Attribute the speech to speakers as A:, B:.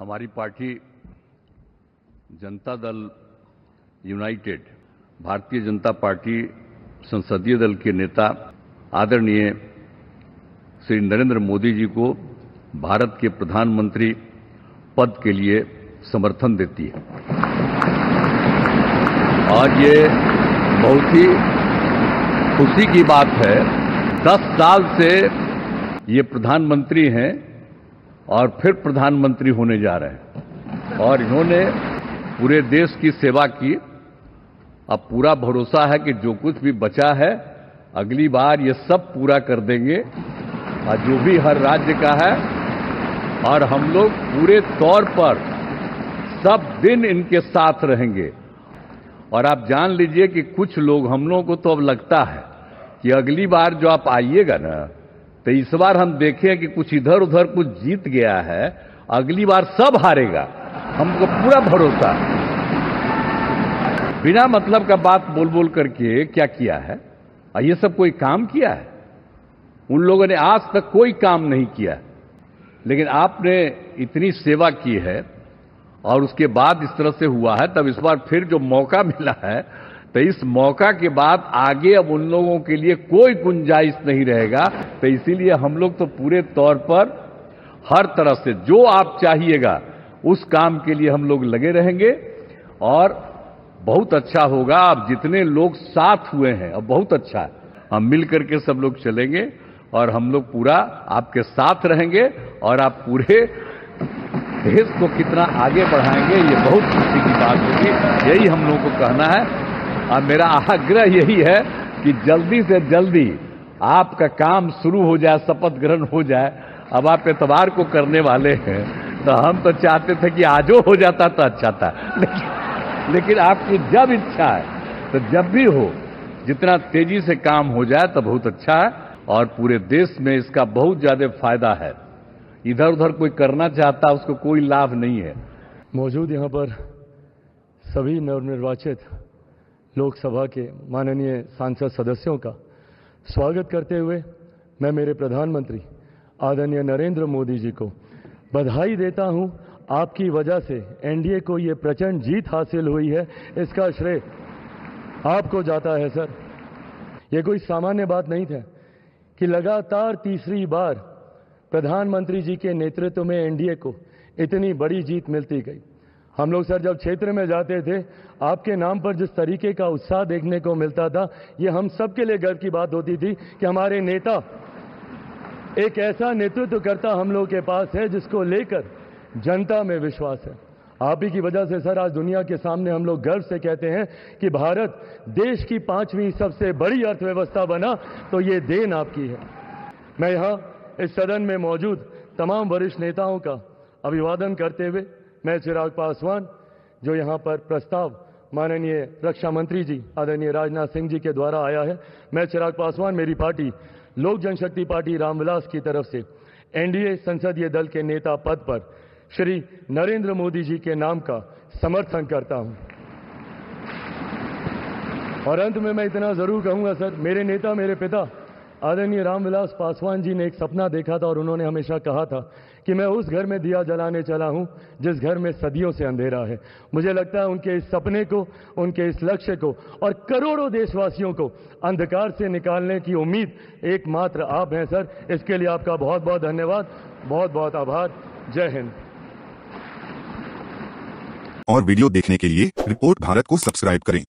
A: हमारी party Janata Dal United, Bharatiya Janata party संसदीय दल के नेता आदरणीय श्री नरेंद्र मोदी जी को भारत के प्रधानमंत्री पद के लिए समर्थन देती है। और ये बहुत ही खुशी की बात है। दस साल से ये प्रधानमंत्री हैं और फिर प्रधानमंत्री होने जा रहे हैं। और इन्होंने पूरे देश की सेवा की। अब पूरा भरोसा है कि जो कुछ भी बचा है, अगली बार ये सब पूरा कर देंगे। और जो भी हर राज्य का है, और हम लोग पूरे तौर पर सब दिन इनके साथ रहेंगे। और आप जान लीजिए कि कुछ लोग हम लोगों को तो अब लगता है कि अगली बार जो आप आइएगा ना तो इस बार हम देखें कि कुछ इधर उधर कुछ जीत गया है, अगली बार सब हारेगा। हमको पूरा भरोसा बिना मतलब का बात बोल बोल करके क्या किया है? और ये सब कोई काम किया है? उन लोगों ने आज तक कोई काम नहीं किया लेकिन आपने इतनी सेवा की है, और उसके बाद इस तरह से हुआ है, तब इस बार फिर जो मौका मिला है तो इस मौका के बाद आगे अब उन लोगों के लिए कोई गुंजाइश नहीं रहेगा। तो इसीलिए हम लोग तो पूरे तौर पर हर तरह से जो आप चाहिएगा, उस काम के लिए हम लोग लगे रहेंगे। और बहुत अच्छा होगा अब जितने लोग साथ हुए हैं, अब बहुत अच्छा है। हम मिल करके सब लोग चलेंगे और हम लोग पूरा आपके साथ रहेंगे और आप पूरे देश को कितना आगे बढ़ाएँगे, ये बहुत खुशी की बात होगी। यही हम लोगों को कहना है। और मेरा आग्रह यही है कि जल्दी से जल्दी आपका काम शुरू हो जाए शपथ ग्रहण हो जाए। अब आप एतवार को करने वाले हैं तो हम तो चाहते थे कि आजो हो जाता तो अच्छा था। लेकिन, लेकिन आपकी जब इच्छा है तो जब भी हो जितना तेज़ी से काम हो जाए तो बहुत अच्छा है। और पूरे देश में इसका बहुत ज़्यादा फ़ायदा है। इधर उधर कोई करना चाहता उसको कोई लाभ नहीं है।
B: मौजूद यहाँ पर सभी नवनिर्वाचित लोकसभा के माननीय सांसद सदस्यों का स्वागत करते हुए मैं मेरे प्रधानमंत्री आदरणीय नरेंद्र मोदी जी को बधाई देता हूँ। आपकी वजह से एनडीए को ये प्रचंड जीत हासिल हुई है। इसका श्रेय आपको जाता है, सर। ये कोई सामान्य बात नहीं था कि लगातार तीसरी बार प्रधानमंत्री जी के नेतृत्व में एनडीए को इतनी बड़ी जीत मिलती गई। हम लोग सर जब क्षेत्र में जाते थे, आपके नाम पर जिस तरीके का उत्साह देखने को मिलता था, ये हम सबके लिए गर्व की बात होती थी कि हमारे नेता एक ऐसा नेतृत्वकर्ता हम लोग के पास है जिसको लेकर जनता में विश्वास है। आप ही की वजह से सर आज दुनिया के सामने हम लोग गर्व से कहते हैं कि भारत देश की पांचवी सबसे बड़ी अर्थव्यवस्था बना तो ये देन आपकी है। मैं यहाँ इस सदन में मौजूद तमाम वरिष्ठ नेताओं का अभिवादन करते हुए मैं चिराग पासवान, जो यहाँ पर प्रस्ताव माननीय रक्षा मंत्री जी, आदरणीय राजनाथ सिंह जी के द्वारा आया है, मैं चिराग पासवान, मेरी पार्टी, लोक जनशक्ति पार्टी रामविलास की तरफ़ से, एनडीए संसदीय दल के नेता पद पर, श्री नरेंद्र मोदी जी के नाम का समर्थन करता हूँ। और अंत में मैं इतना ज़रूर कहूँगा, सर, मेरे नेता, मेरे पिता आदरणीय रामविलास पासवान जी ने एक सपना देखा था और उन्होंने हमेशा कहा था कि मैं उस घर में दिया जलाने चला हूँ, जिस घर में सदियों से अंधेरा है। मुझे लगता है उनके इस सपने को, उनके इस लक्ष्य को और करोड़ों देशवासियों को अंधकार से निकालने की उम्मीद एकमात्र आप हैं, सर। इसके लिए आपका बहुत बहुत धन्यवाद बहुत बहुत आभार। जय हिंद।
C: और वीडियो देखने के लिए रिपोर्ट भारत को सब्सक्राइब करें।